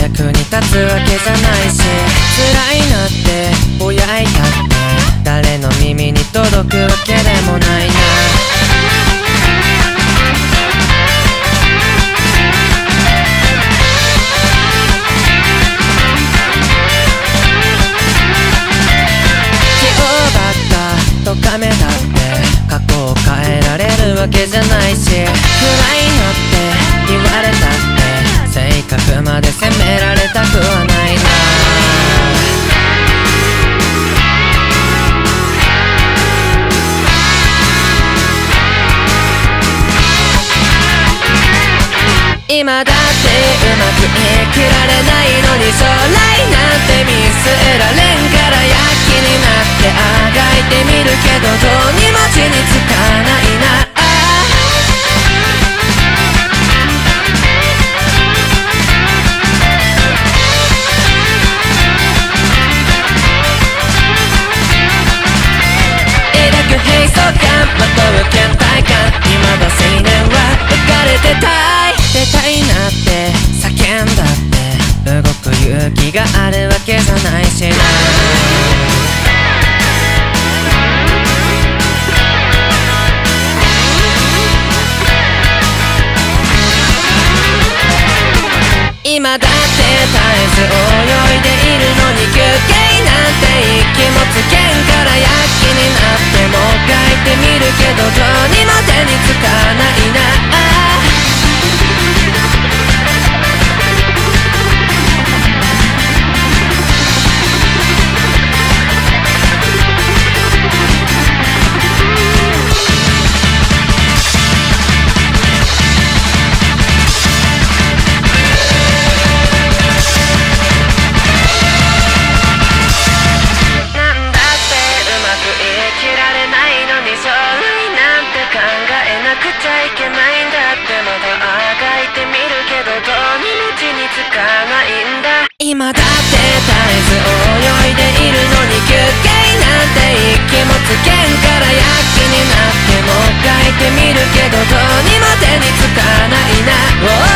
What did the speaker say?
わけじゃないし辛いなってぼやいたって誰の耳に届くわけでもないな。気をばったとかめだって過去を変えられるわけじゃないし暗いのって言われたって性格まで今だってがあるわけじゃないしな。今だって絶えず泳いでいるのに休憩なんて息もつけんから躍起になって今だって絶えず泳いでいるのに休憩なんて息もつけんから躍起になってもう書いてみるけどどうにも手につかないな。